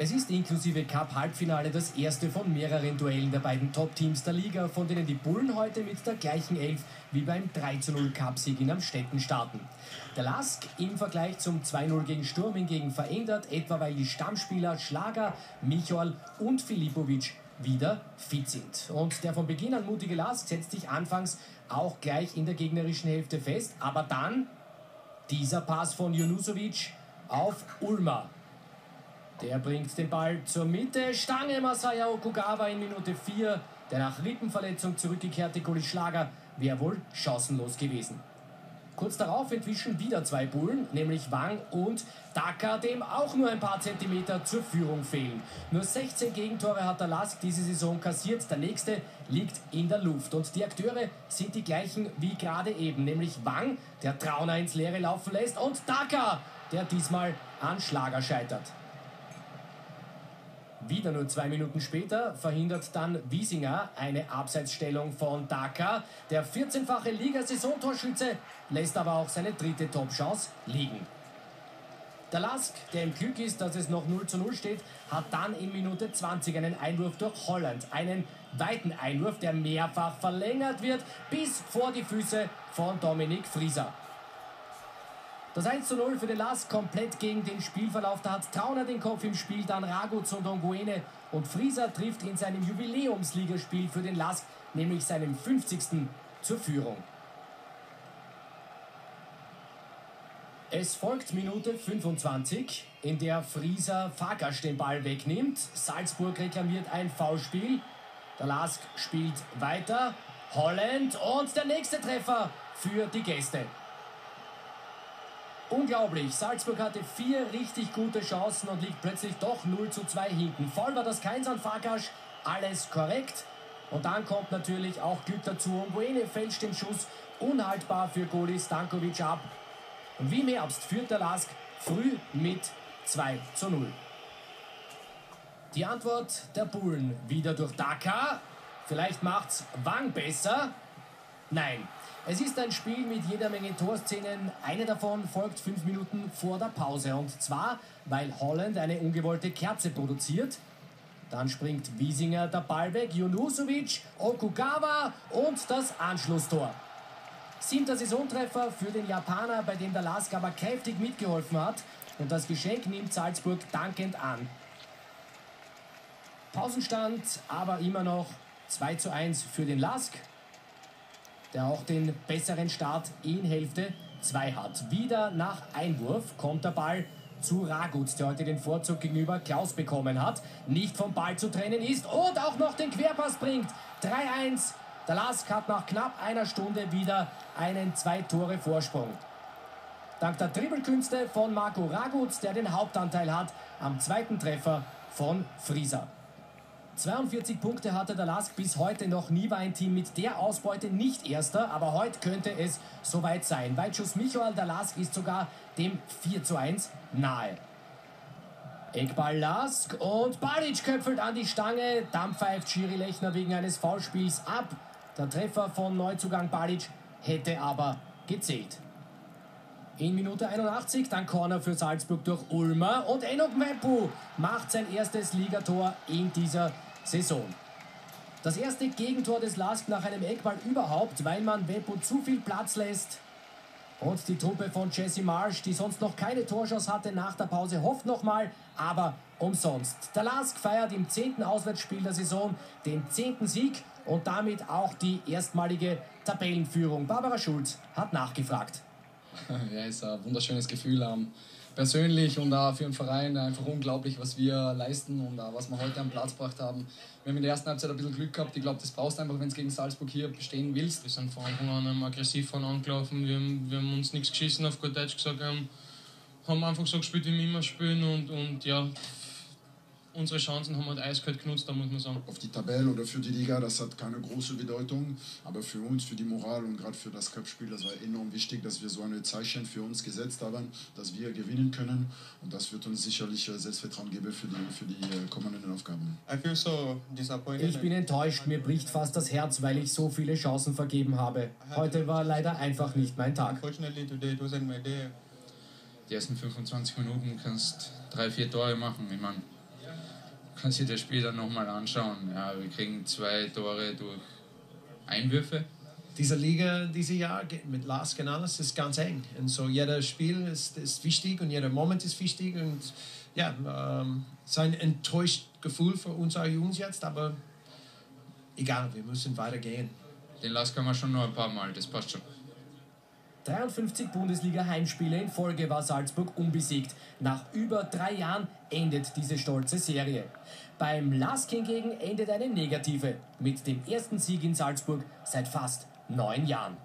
Es ist inklusive Cup-Halbfinale das erste von mehreren Duellen der beiden Top-Teams der Liga, von denen die Bullen heute mit der gleichen Elf wie beim 3-0 Cup-Sieg in Amstetten starten. Der Lask im Vergleich zum 2-0 gegen Sturm hingegen verändert, etwa weil die Stammspieler Schlager, Michol und Filipovic wieder fit sind. Und der von Beginn an mutige Lask setzt sich anfangs auch gleich in der gegnerischen Hälfte fest, aber dann dieser Pass von Junusovic auf Ulmer. Der bringt den Ball zur Mitte. Stange Masaya Okugawa in Minute 4. Der nach Rippenverletzung zurückgekehrte Goli Schlager wäre wohl chancenlos gewesen. Kurz darauf entwischen wieder zwei Bullen, nämlich Wang und Daka, dem auch nur ein paar Zentimeter zur Führung fehlen. Nur 16 Gegentore hat der Lask diese Saison kassiert, der nächste liegt in der Luft. Und die Akteure sind die gleichen wie gerade eben, nämlich Wang, der Trauner ins Leere laufen lässt, und Daka, der diesmal an Schlager scheitert. Wieder nur zwei Minuten später verhindert dann Wiesinger eine Abseitsstellung von Daka. Der 14-fache Liga-Saisontorschütze lässt aber auch seine dritte Topchance liegen. Der Lask, der im Glück ist, dass es noch 0 zu 0 steht, hat dann in Minute 20 einen Einwurf durch Holland. Einen weiten Einwurf, der mehrfach verlängert wird, bis vor die Füße von Dominik Frieser. Das 1 zu 0 für den Lask komplett gegen den Spielverlauf. Da hat Trauner den Kopf im Spiel, dann Raguz und Onguene. Und Frieser trifft in seinem Jubiläumsligaspiel für den Lask, nämlich seinem 50. zur Führung. Es folgt Minute 25, in der Frieser Fagasch den Ball wegnimmt. Salzburg reklamiert ein Foulspiel. Der Lask spielt weiter. Holland und der nächste Treffer für die Gäste. Unglaublich. Salzburg hatte vier richtig gute Chancen und liegt plötzlich doch 0 zu 2 hinten. Voll war das keins an Fagasch. Alles korrekt. Und dann kommt natürlich auch Glück dazu. Umbuene fälscht den Schuss unhaltbar für Goli Stankovic ab. Und wie im Herbst führt der Lask früh mit 2 zu 0. Die Antwort der Bullen wieder durch Dakar. Vielleicht macht's Wang besser. Nein, es ist ein Spiel mit jeder Menge Torszenen. Eine davon folgt fünf Minuten vor der Pause. Und zwar, weil Holland eine ungewollte Kerze produziert. Dann springt Wiesinger der Ball weg, Junusovic, Okugawa und das Anschlusstor. Siebter Saisontreffer für den Japaner, bei dem der Lask aber kräftig mitgeholfen hat. Und das Geschenk nimmt Salzburg dankend an. Pausenstand aber immer noch 2 zu 1 für den Lask der auch den besseren Start in Hälfte 2 hat. Wieder nach Einwurf kommt der Ball zu Raguz, der heute den Vorzug gegenüber Klaus bekommen hat, nicht vom Ball zu trennen ist und auch noch den Querpass bringt. 3-1. Der Lask hat nach knapp einer Stunde wieder einen Zwei-Tore-Vorsprung. Dank der Dribbelkünste von Marco Raguz, der den Hauptanteil hat am zweiten Treffer von Frieser. 42 Punkte hatte der Lask bis heute noch nie war ein Team mit der Ausbeute nicht erster, aber heute könnte es soweit sein. Weitschuss Michael, der Lask ist sogar dem 4 zu 1 nahe. Eckball Lask und Balic köpfelt an die Stange. Dann pfeift Schiri Lechner wegen eines Foulspiels ab. Der Treffer von Neuzugang Balic hätte aber gezählt. In Minute 81 dann Corner für Salzburg durch Ulmer und Enok Mepu macht sein erstes Ligator in dieser Saison. Das erste Gegentor des Lask nach einem Eckball überhaupt, weil man Beppo zu viel Platz lässt. Und die Truppe von Jesse Marsh, die sonst noch keine Torschance hatte nach der Pause, hofft nochmal, aber umsonst. Der Lask feiert im zehnten Auswärtsspiel der Saison den zehnten Sieg und damit auch die erstmalige Tabellenführung. Barbara Schulz hat nachgefragt. Ja, ist ein wunderschönes Gefühl. Um persönlich und auch für den Verein einfach unglaublich, was wir leisten und auch was wir heute am Platz gebracht haben. Wir haben in der ersten Halbzeit ein bisschen Glück gehabt. Ich glaube, das brauchst du einfach, wenn du gegen Salzburg hier bestehen willst. Wir sind von Anfang an aggressiv von angelaufen. Wir haben, wir haben uns nichts geschissen, auf gut Deutsch gesagt. Wir haben einfach so gespielt, wie wir immer spielen und, und ja, unsere Chancen haben wir eiskalt genutzt, da muss man sagen. Auf die Tabelle oder für die Liga, das hat keine große Bedeutung, aber für uns, für die Moral und gerade für das Cup-Spiel, das war enorm wichtig, dass wir so eine Zeichen für uns gesetzt haben, dass wir gewinnen können und das wird uns sicherlich äh, Selbstvertrauen geben für die, für die äh, kommenden Aufgaben. Ich bin enttäuscht, mir bricht fast das Herz, weil ich so viele Chancen vergeben habe. Heute war leider einfach nicht mein Tag. Die ersten 25 Minuten kannst drei, vier Tore machen. Ich meine, kann sich das Spiel dann nochmal anschauen. Ja, wir kriegen zwei Tore durch Einwürfe. Diese Liga dieses Jahr mit Lask und alles ist ganz eng. Und so jedes Spiel ist, ist wichtig und jeder Moment ist wichtig. Und ja, ähm, es ist ein enttäuscht Gefühl für unsere Jungs jetzt, aber egal, wir müssen weitergehen. Den Lask haben wir schon noch ein paar Mal, das passt schon. 53 Bundesliga-Heimspiele in Folge war Salzburg unbesiegt. Nach über drei Jahren endet diese stolze Serie. Beim Lask hingegen endet eine negative mit dem ersten Sieg in Salzburg seit fast neun Jahren.